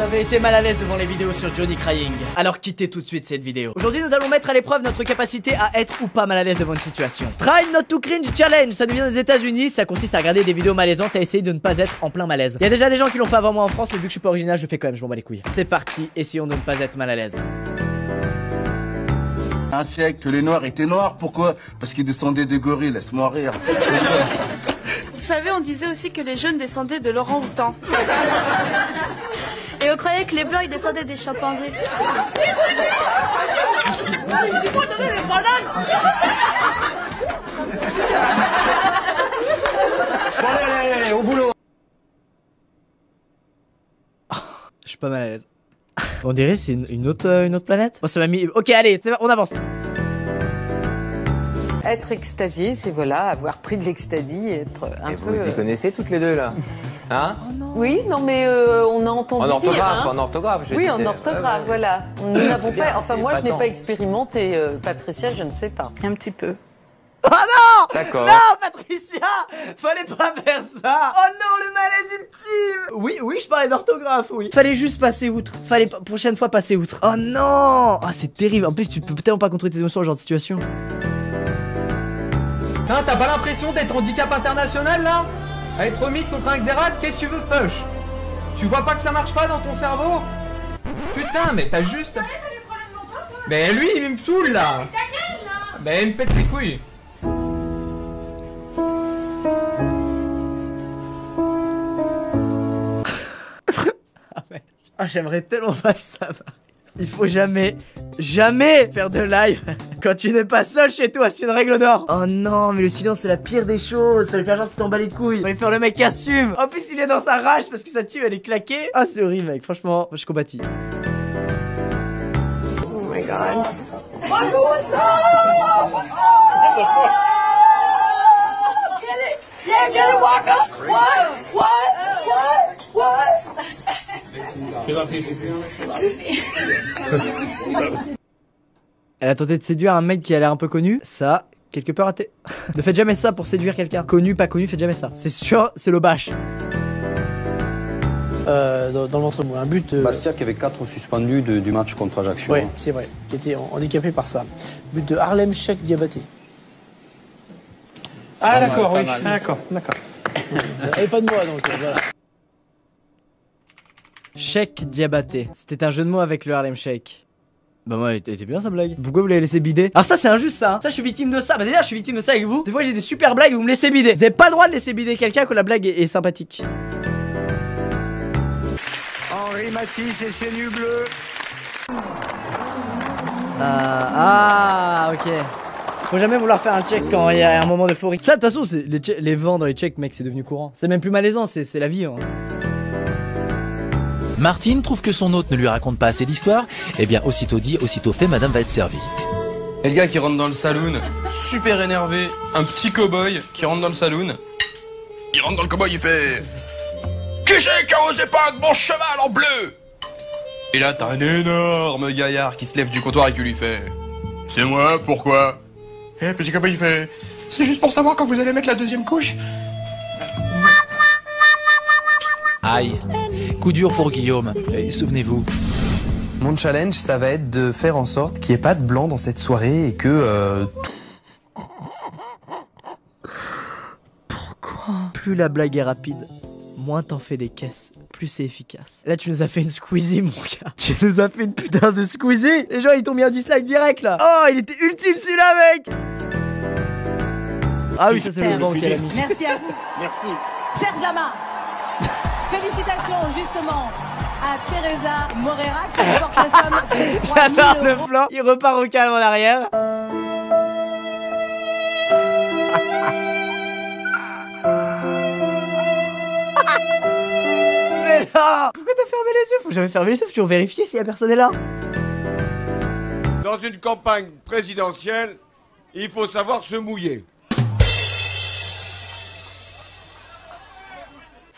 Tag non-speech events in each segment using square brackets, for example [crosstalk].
Vous avez été mal à l'aise devant les vidéos sur Johnny Crying. Alors quittez tout de suite cette vidéo. Aujourd'hui, nous allons mettre à l'épreuve notre capacité à être ou pas mal à l'aise devant une situation. Try not to cringe challenge. Ça nous vient des États-Unis. Ça consiste à regarder des vidéos malaisantes et à essayer de ne pas être en plein malaise. Il y a déjà des gens qui l'ont fait avant moi en France, mais vu que je suis pas original, je le fais quand même. Je m'en bats les couilles. C'est parti. Essayons de ne pas être mal à l'aise. Un siècle que les noirs étaient noirs, pourquoi? Parce qu'ils descendaient des gorilles, laisse-moi rire. Vous savez, on disait aussi que les jeunes descendaient de Laurent On croyait que les blancs ils descendaient des chimpanzés. Je suis pas mal à l'aise. On dirait c'est une, une autre, euh, une autre planète. Bon, ça m'a mis. Ok, allez, bon, on avance. Être extasié, c'est voilà, avoir pris de l'extasie et être un Et peu. vous y euh, connaissez toutes les deux là? [laughs] Hein Oui, non, mais euh, on a entendu. En dire, orthographe, hein. en orthographe, je Oui, disais. en orthographe, Ouais, ouais. voilà. Nous [laughs] n'avons pas. Enfin, moi, je n'ai pas expérimenté. euh, Patricia, je ne sais pas. Un petit peu. [laughs] D'accord. Non, Patricia Fallait pas faire ça Oh non, le malaise ultime Oui, oui, je parlais d'orthographe, oui. Fallait juste passer outre. Fallait pas- prochaine fois passer outre. Oh non Ah, c'est terrible. En plus, tu peux tellement pas contrôler tes émotions dans ce genre de situation. Hein, t'as pas l'impression d'être handicap international là? À être mythe contre un xérat, qu'est-ce que tu veux, push? Tu vois pas que ça marche pas dans ton cerveau? Putain, mais t'as juste. Mais lui, il me saoule là Mais il me pète les couilles Ah, j'aimerais tellement pas que ça m'arrive. Il faut jamais, jamais faire de live [laughs] quand tu n'es pas seul chez toi, c'est une règle d'or. Oh non, mais le silence c'est la pire des choses. Fallait faire genre que tu t'en bats les couilles. Fallait faire le mec qui assume. En plus, il est dans sa rage parce que sa team elle est claquée. Ah, c'est horrible, mec. Franchement, moi, je compatis. [laughs] Elle a tenté de séduire un mec qui a l'air un peu connu. Ça, quelque peu [laughs] raté. ne faites jamais ça pour séduire quelqu'un. Connu, pas connu, faites jamais ça. C'est sûr, c'est le bâche. Euh, dans, dans le ventre mou. Un but. euh, Bastia qui avait 4 suspendus de- du match contre Ajaccio. ouais, c'est vrai. Qui était handicapé par ça. But de Harlem Sheikh Diabaté. Ah, d'accord, oui. Ah, D'accord, d'accord. Et pas de moi donc, euh, voilà. Shake Diabaté. C'était un jeu de mots avec le Harlem Shake. Bah moi, elle était bien sa blague. Pourquoi vous l'avez laissé bider Alors ça c'est injuste ça. hein. Ça je suis victime de ça. Bah déjà je suis victime de ça avec vous. Des fois j'ai des super blagues et vous me laissez bider. Vous avez pas le droit de laisser bider quelqu'un quand la blague est, est sympathique. Henri Matisse et ses nus bleus. Ah, ah, ok. Faut jamais vouloir faire un check quand il y a un moment d'euphorie. Ça, de toute façon, c'est les, vents dans les checks, mec, c'est devenu courant. C'est même plus malaisant, c'est c'est la vie. hein. Martine trouve que son hôte ne lui raconte pas assez d'histoires. Eh bien, aussitôt dit, aussitôt fait, madame va être servie. Et le gars qui rentre dans le saloon, super énervé, un petit cow-boy qui rentre dans le saloon. Il rentre dans le cow-boy, il fait Qui c'est qui a osé peindre mon cheval en bleu? Et là, t'as un énorme gaillard qui se lève du comptoir et qui lui fait C'est moi, pourquoi? Et le petit cow-boy, il fait C'est juste pour savoir quand vous allez mettre la deuxième couche. Aïe. Coup dur pour Guillaume. Et souvenez-vous. Mon challenge, ça va être de faire en sorte qu'il n'y ait pas de blanc dans cette soirée et que euh, Plus la blague est rapide, moins t'en fais des caisses, plus c'est efficace. Là, tu nous as fait une squeezie, mon gars. [laughs] Tu nous as fait une putain de squeezie. Les gens, ils t'ont mis un dislike direct là. Oh, il était ultime celui-là, mec. Ah oui, ça c'est le banc qu'elle a mis. Merci à vous. Merci. Serge Lama. Félicitations justement à Teresa Morera qui remporte la [laughs] somme de 3 000 J'adore le euros. plan. Il repart au calme en arrière. [laughs] Mais là Pourquoi t'as fermé les yeux? Faut jamais fermer les yeux, faut toujours vérifier si la personne est là. Dans une campagne présidentielle, il faut savoir se mouiller.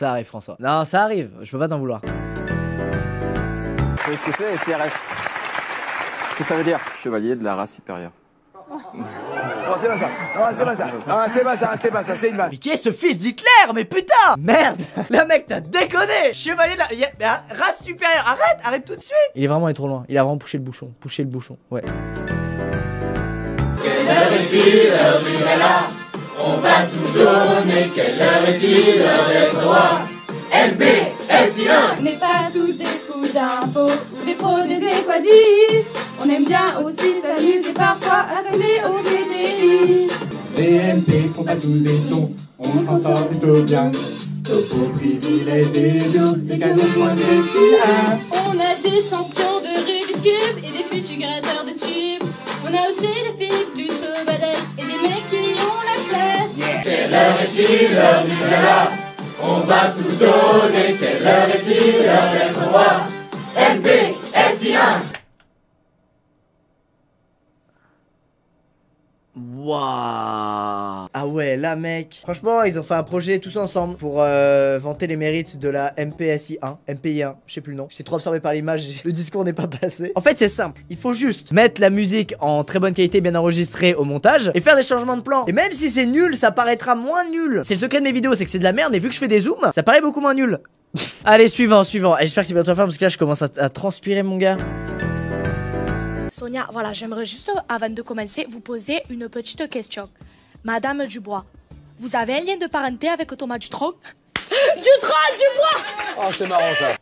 Ça arrive, François. Non, ça arrive. Je peux pas t'en vouloir. Vous savez ce que c'est, SCRS Qu'est-ce que ça veut dire? Chevalier de la race supérieure. Non, c'est pas ça. Non, c'est pas ça. Non, c'est pas ça, c'est pas ça, c'est une vanne. Mais qui est ce fils d'Hitler? Mais putain Merde [laughs] La mec, t'as déconné Chevalier de la... y a- mais, ah, Race supérieure Arrête Arrête tout de suite Il est vraiment allé trop loin. Il a vraiment poussé le bouchon. Poussé le bouchon. Ouais. Quelle On va tout donner. Quelle heure est-il? D'être roi. LBSI1 On n'est pas tous des fous d'infos ou des pros des équadis. On aime bien aussi s'amuser parfois à donner au CDI. Les MP sont pas tous des sons, on s'en sort plutôt bien. Stop au privilège des dos, les canons joints des SIA. On a des champions de Rubik's Cube et des futurs créateurs de tubes. On a aussi des filles plutôt badass et des mecs qui. Est-il du. On va tout donner. Quelle heure est-il L'heure d'être roi. LBSI1 Waouh Ah ouais, là mec. Franchement, ils ont fait un projet tous ensemble pour euh, vanter les mérites de la MPSI 1, MPI 1, je sais plus le nom. J'étais trop absorbé par l'image, [laughs] le discours n'est pas passé. En fait, c'est simple. Il faut juste mettre la musique en très bonne qualité, bien enregistrée au montage et faire des changements de plan. Et même si c'est nul, ça paraîtra moins nul. C'est le secret de mes vidéos, c'est que c'est de la merde, mais vu que je fais des zooms, ça paraît beaucoup moins nul. [laughs] Allez, suivant, suivant. Et j'espère que c'est bientôt la fin parce que là, je commence à, à transpirer, mon gars. Sonia, voilà, j'aimerais juste, avant de commencer, vous poser une petite question. Madame Dubois, vous avez un lien de parenté avec Thomas Dutronc? [laughs] Dutronc, Dubois Oh, c'est marrant ça.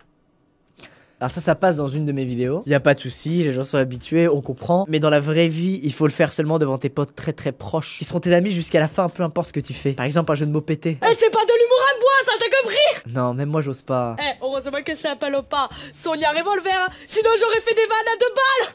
Alors ça, ça passe dans une de mes vidéos. Y a pas de souci, les gens sont habitués, on comprend. Mais dans la vraie vie, il faut le faire seulement devant tes potes très très proches, qui seront tes amis jusqu'à la fin, peu importe ce que tu fais. Par exemple, un jeu de mots pété. Elle c'est pas de l'humour en bois, ça t'a compris? Non, même moi, j'ose pas. Eh, heureusement que ça appelle pas Sonia Revolver, sinon j'aurais fait des vannes à deux balles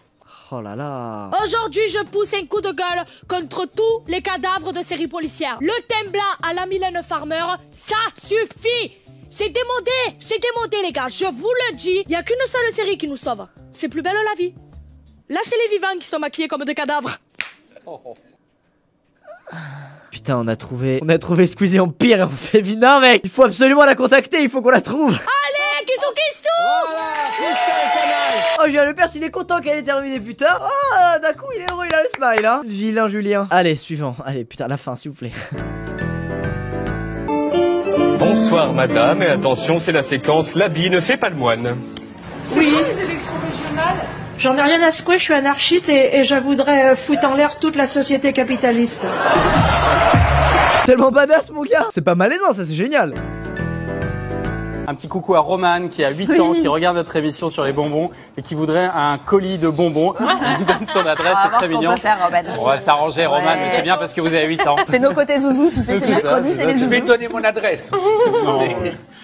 Oh là là. Aujourd'hui, je pousse un coup de gueule contre tous les cadavres de séries policières. Le thème blanc à la Mylène Farmer, ça suffit C'est démodé C'est démodé, les gars, je vous le dis. Il y a qu'une seule série qui nous sauve. C'est plus belle la vie. Là, c'est les vivants qui sont maquillés comme des cadavres. Putain, on a trouvé. On a trouvé Squeezie en pire et on fait vina, mec. Il faut absolument la contacter, il faut qu'on la trouve. Allez, qui sont qui sont Oh, Julien Lepers, il est content qu'elle ait terminé, putain. Oh, d'un coup, il est heureux, il a le smile, hein. Vilain Julien. Allez, suivant. Allez, putain, la fin, s'il vous plaît. [laughs] Bonsoir madame, et attention, c'est la séquence L'habit ne fait pas le moine. Oui. les élections régionales? J'en ai rien à secouer, je suis anarchiste et, et je voudrais euh, foutre en l'air toute la société capitaliste. Tellement badass, mon gars. C'est pas malaisant, ça, c'est génial. Un petit coucou à Romane qui a 8 ans, qui regarde notre émission sur les bonbons et qui voudrait un colis de bonbons. [laughs] Il nous donne son adresse, c'est très ce mignon. peut faire, Romane. On va s'arranger, Romane, Ouais. mais c'est bien parce que vous avez 8 ans. C'est nos côtés zouzou, tu sais, c'est mercredi, c'est les Je vais zouzous. donner mon adresse.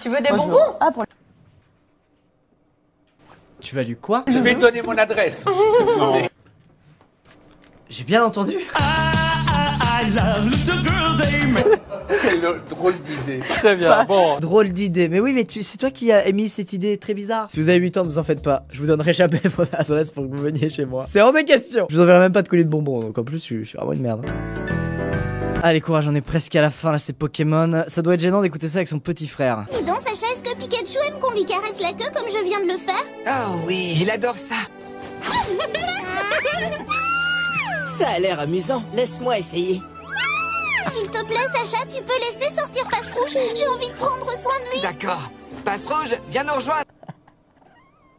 Tu veux des bonbons? Ah, pour Tu vas lui quoi? Je vais donner mon adresse. J'ai bien entendu. [laughs] Quelle drôle d'idée. Très bien, bon. Drôle d'idée. Mais oui, mais tu- c'est toi qui as émis cette idée très bizarre. Si vous avez 8 ans, ne vous en faites pas. Je vous donnerai jamais [laughs] votre adresse pour que vous veniez chez moi. C'est hors de question. Je vous enverrai même pas de colis de bonbons. Donc en plus, je suis, je suis vraiment une merde. Allez, courage, on est presque à la fin là, c'est Pokémon. Ça doit être gênant d'écouter ça avec son petit frère. Dis donc, Sacha, est-ce que Pikachu aime qu'on lui caresse la queue comme je viens de le faire? Oh oui, il adore ça. [laughs] Ça a l'air amusant, laisse-moi essayer. S'il te plaît, Sacha, tu peux laisser sortir Passe Rouge J'ai envie de prendre soin de lui D'accord. Passe rouge, viens nous rejoindre.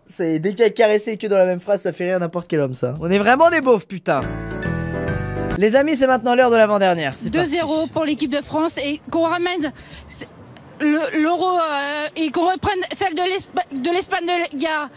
C'est dès qu'il y a caressé que dans la même phrase, ça fait rire n'importe quel homme, ça. On est vraiment des beaufs, putain. Les amis, c'est maintenant l'heure de l'avant-dernière. C'est parti. 2-0 pour l'équipe de France et qu'on ramène le- l'euro euh, et qu'on reprenne celle de l'Espa- de l'Espagne de, a-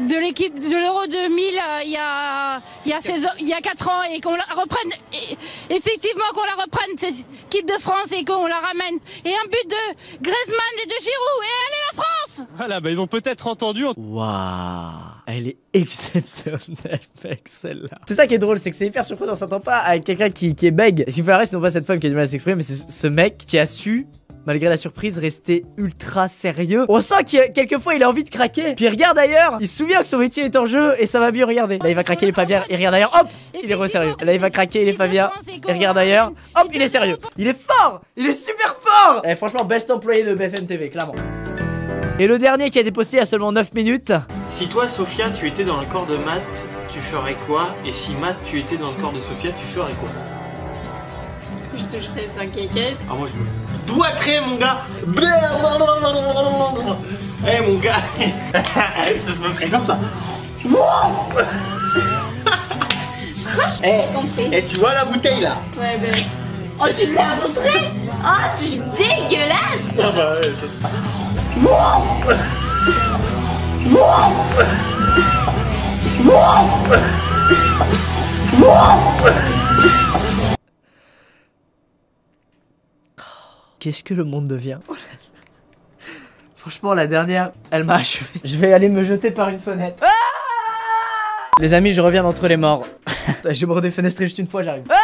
de l'équipe de l'euro 2000 euh, il y a il y a 16 ans- il y a 4 ans et qu'on la reprenne et- effectivement qu'on la reprenne cette équipe de France et qu'on la ramène et un but de Griezmann et de Giroud et allez la France Voilà, bah ils ont peut-être entendu. Waouh, elle est exceptionnelle, mec, celle-là. C'est ça qui est drôle, c'est que c'est hyper surprenant, on s'entend pas avec quelqu'un qui, qui est bègue. Ce qu'il faut arrêter, c'est non pas cette femme qui a du mal à s'exprimer, mais c'est ce mec qui a su. Malgré la surprise, rester ultra sérieux. On sent qu'il quelquefois il a envie de craquer. Puis il regarde ailleurs, il se souvient que son métier est en jeu et ça va mieux regarder. Là il va craquer, il est pas bien, il regarde ailleurs, hop, il est re-sérieux. Là il va craquer, il est pas bien, il regarde ailleurs, hop, il est sérieux. Il est fort, il est super fort. Eh, franchement, best employé de BFM TV, clairement. Et le dernier qui a été posté à seulement 9 minutes. Si toi, Sophia, tu étais dans le corps de Matt, tu ferais quoi? Et si Matt, tu étais dans le corps de Sophia, tu ferais quoi? Je toucherai sans kékette. Ah, moi, je me doigterai, mon gars. Eh, mon gars. [laughs] ça se passerait comme ça. Eh, eh, tu vois la bouteille là? Ouais, ben. Oh, tu l'as montré? Oh, c'est dégueulasse Ah bah ouais, ça sera. Qu'est-ce que le monde devient Franchement, la dernière, elle m'a achevé. Je vais aller me jeter par une fenêtre. Ah Les amis, je reviens d'entre les morts. [laughs] je vais me redéfenestrer juste une fois, j'arrive. Ah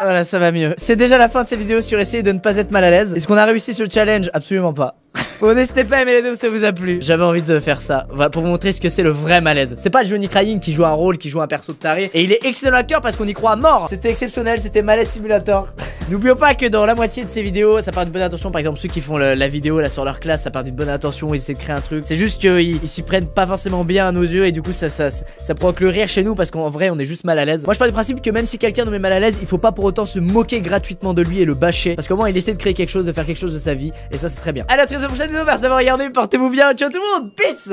voilà, ça va mieux. C'est déjà la fin de cette vidéo sur essayer de ne pas être mal à l'aise. Est-ce qu'on a réussi sur le challenge? Absolument pas. Bon, n'hésitez pas à aimer les vidéos si ça vous a plu. J'avais envie de faire ça pour vous montrer ce que c'est le vrai malaise. C'est pas Johnny Crying qui joue un rôle, qui joue un perso de taré. Et il est excellent acteur parce qu'on y croit à mort. C'était exceptionnel, c'était Malaise Simulator. [laughs] N'oublions pas que dans la moitié de ces vidéos, ça part d'une bonne intention. Par exemple, ceux qui font le- la vidéo là sur leur classe, ça part d'une bonne intention. Ils essaient de créer un truc. C'est juste qu'ils ils s'y prennent pas forcément bien à nos yeux. Et du coup, ça, ça, ça, ça provoque le rire chez nous parce qu'en vrai, on est juste mal à l'aise. Moi, je pars du principe que même si quelqu'un nous met mal à l'aise, il faut pas pour autant se moquer gratuitement de lui et le bâcher. Parce qu'au moins, il essaie de créer quelque chose, de faire quelque chose de sa vie. Et ça, c'est très bien. À la très prochaine Merci d'avoir regardé. Portez-vous bien. Ciao tout le monde. Peace.